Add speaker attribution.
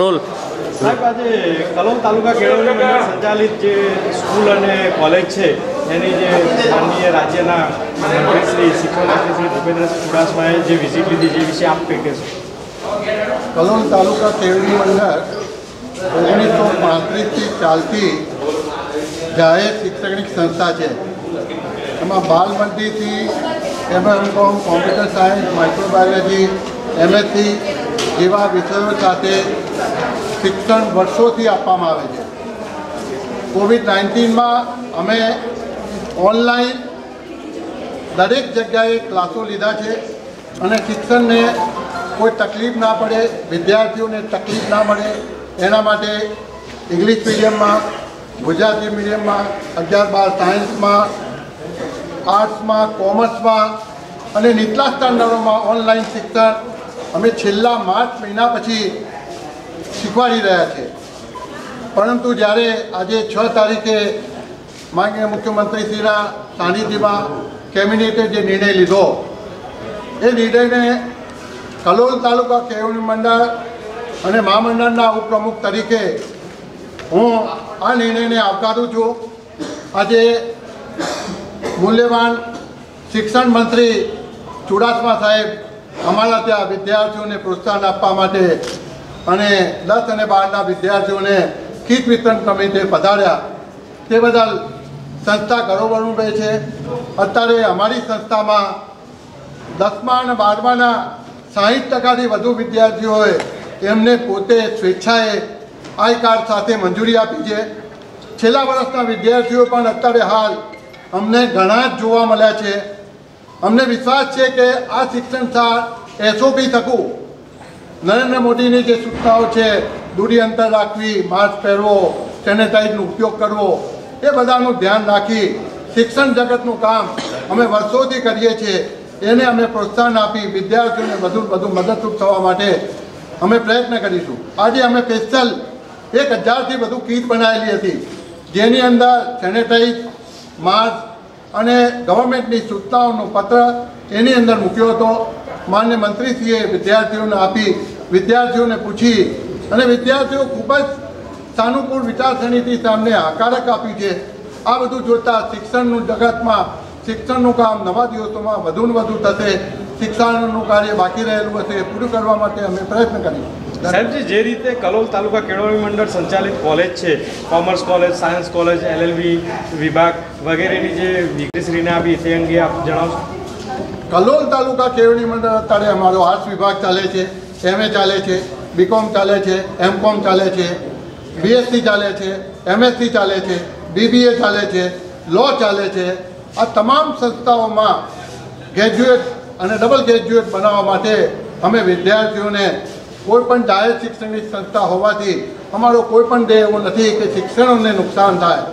Speaker 1: Role.
Speaker 2: સાહેબ આજે કલોલ તાલુકા કેળવણી મંડળ સંચાલિત જે સ્કૂલ અને કોલેજ છે એની જે માનનીય રાજ્યના મંત્રી શ્રી શિક્ષણ મંત્રી શ્રી ભૂપેન્દ્રસિંહ ચુડાસમાએ જે વિઝિટ લીધી જે વિશે આપ કહી કહેશો?
Speaker 3: કલોલ તાલુકા કેળવણી મંડળ ઓગણીસો પાંત્રીસથી ચાલતી જાહેર શૈક્ષણિક સંસ્થા છે. એમાં બાલ એમ એમાં કોમ કોમ્પ્યુટર સાયન્સ માઇક્રોબાયોલોજી એમએસસી જેવા વિષયો સાથે શિક્ષણ વર્ષોથી આપવામાં આવે છે. કોવિડ નાઇન્ટીનમાં અમે ઓનલાઈન દરેક જગ્યાએ ક્લાસો લીધા છે અને શિક્ષણને કોઈ તકલીફ ના પડે, વિદ્યાર્થીઓને તકલીફ ના મળે, એના માટે ઇંગ્લિશ મીડિયમમાં ગુજરાતી મીડિયમમાં અગિયાર બાર સાયન્સમાં આર્ટ્સમાં કોમર્સમાં અને નીચલા સ્ટાન્ડર્ડોમાં ઓનલાઈન શિક્ષણ અમે છેલ્લા માર્ચ મહિના પછી શીખવાડી રહ્યા છે પરંતુ જ્યારે આજે છ તારીખે માનનીય મુખ્યમંત્રીશ્રીના સાનિધ્યમાં કેબિનેટે જે નિર્ણય લીધો, એ નિર્ણયને કલોલ તાલુકા કેવણી મંડળ અને મહામંડળના ઉપપ્રમુખ તરીકે હું આ નિર્ણયને આવકારું છું. આજે મૂલ્યવાન શિક્ષણ મંત્રી ચુડાસમા સાહેબ અમારા ત્યાં વિદ્યાર્થીઓને પ્રોત્સાહન આપવા માટે અને દસ અને બારના વિદ્યાર્થીઓને કીટ વિતરણ કમિટે પધાર્યા. તે બદલ સંસ્થા ગૌરવ રહે છે. અત્યારે અમારી સંસ્થામાં દસમા અને બારમાના સાહીઠ ટકાથી વધુ વિદ્યાર્થીઓએ એમને પોતે સ્વેચ્છાએ આઈ કાર્ડ સાથે મંજૂરી આપી છે. છેલ્લા વર્ષના વિદ્યાર્થીઓ પણ અત્યારે હાલ અમને ઘણા જ જોવા મળ્યા છે. અમને વિશ્વાસ છે કે આ શિક્ષણ સાર એસઓપી થકું. નરેન્દ્ર મોદીની જે સૂચનાઓ છે, દૂરી અંતર રાખવી, માસ્ક પહેરવો, સેનેટાઈઝનો ઉપયોગ કરવો, એ બધાનું ધ્યાન રાખી શિક્ષણ જગતનું કામ અમે વર્ષોથી કરીએ છીએ. એને અમે પ્રોત્સાહન આપી વિદ્યાર્થીઓને વધુ વધુ મદદરૂપ થવા માટે અમે પ્રયત્ન કરીશું. આજે અમે સ્પેશિયલ એક હજારથી વધુ કીટ બનાવેલી હતી. જેની અંદર સેનેટાઈઝ, માસ્ક અને ગવર્મેન્ટની સૂચનાઓનો પત્ર એની અંદર મૂક્યો હતો. માન્ય મંત્રીશ્રીએ વિદ્યાર્થીઓને આપી, વિદ્યાર્થીઓને પૂછી અને વિદ્યાર્થીઓ ખૂબ જ સાનુકૂળ વિચારસરણીથી સામને હકારક આપી છે. આ બધું જોતાં શિક્ષણનું જગતમાં, શિક્ષણનું કામ નવા દિવસોમાં વધુ ને વધુ થશે. શિક્ષણનું કાર્ય બાકી રહેલું હશે એ પૂરું કરવા માટે અમે પ્રયત્ન કરીશું.
Speaker 2: સાહેબજી જે રીતે કલોલ તાલુકા કેળવણી મંડળ સંચાલિત કોલેજ છે commerce college science college LLB વિભાગ વગેરેની જે ડિગ્રીશ્રીને આપી તે અંગે આપ જણાવશો?
Speaker 3: કલોલ તાલુકા કેળવણી મંડળ અત્યારે અમારો આર્ટ્સ વિભાગ ચાલે છે એમએ ચાલે છે બીકોમ ચાલે છે એમકોમ ચાલે છે બીએસસી ચાલે છે એમએસસી ચાલે છે બીબીએ ચાલે છે લો ચાલે છે. આ તમામ સંસ્થાઓમાં ગ્રેજ્યુએટ અને ડબલ ગ્રેજ્યુએટ બનાવવા માટે અમે વિદ્યાર્થીઓને કોઈપણ જાહેર શિક્ષણની સંસ્થા હોવાથી અમારો કોઈ પણ એવો નથી કે શિક્ષણને નુકસાન થાય.